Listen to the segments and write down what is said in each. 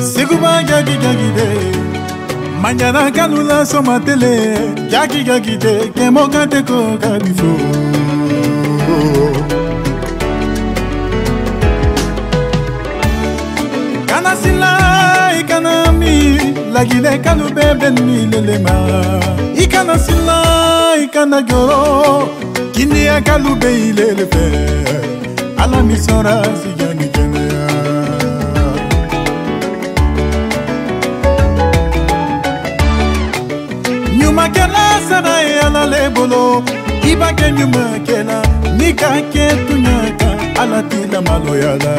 Siguba jagi jagi de Mañana calula soma tele Jagi jagi de Que moca te coca bifo Kana sila ikana mi Lagile kalu bebe ni lelema. Ikana sila ikana gyoro Kini akalu be ilele fe Ala misora si jani jani ye ala le bolo i b'a kɛ ɲumankɛla n'i ka kɛ tuɲa kan ala t'i lamaloya la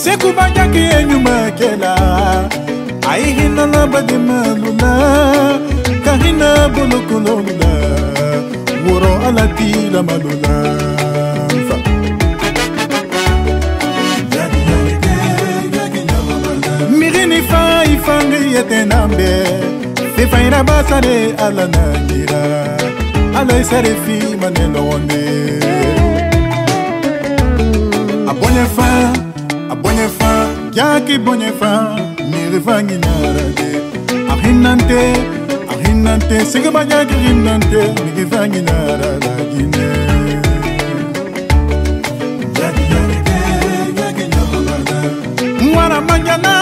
sekuba jaki ye ɲuman kɛla a ye hinala badimalu la ka hina bolokololu la wɔrɔ ala ti lamalu la Fa. miri ni fa i fangi yete nan bɛ ifayina basane ala na ngira ala isarefi maneno wonde. Abonye fa abonye fa yaki bonye fa mirifangi narage ahinante ahinante sigabanyaki hinante migifangi nararagine Guaramanyana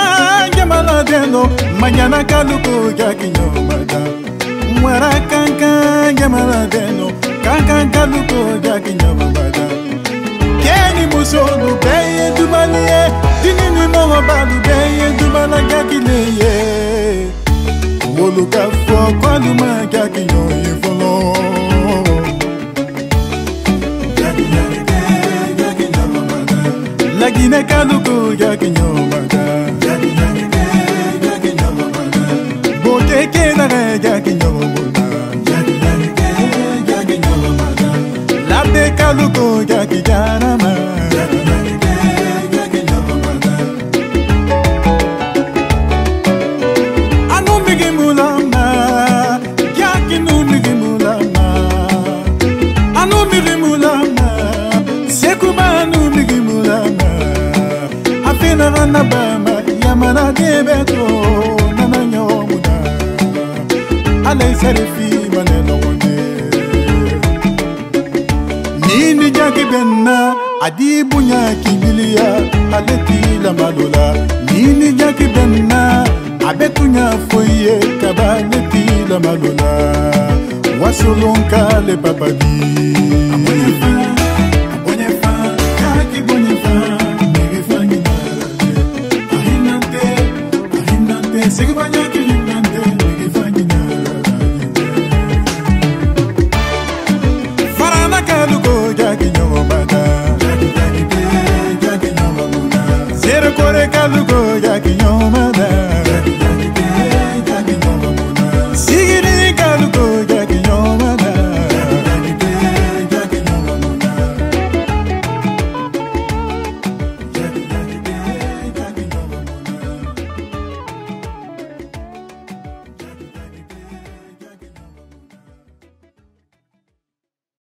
deno manjana kaluko jaki nyomada Mwara kankan jamala deno kankan kaluko jaki nyomada Keni musolu beye dumaliye Dinini mogo balu beye dumala jaki leye Wolu ka fɔ kwaluma jaki nyoye folo Lagine kaluko jaki nyomada Bote kenare jaki nyomada Labe kaluko jaki jarama Anu migi mulama Jaki nu migi mulama Anu migi mulama Sekuba anu migi mulama Afina rana bama Yamana debeto a na-esere fi maneno nwone nini jaki benna adi bunya kibiliya aleti lamalola. Nini jaki benna abetunya foye kaba la lamalola. Wasolonka le papadi Sigue banhar que know my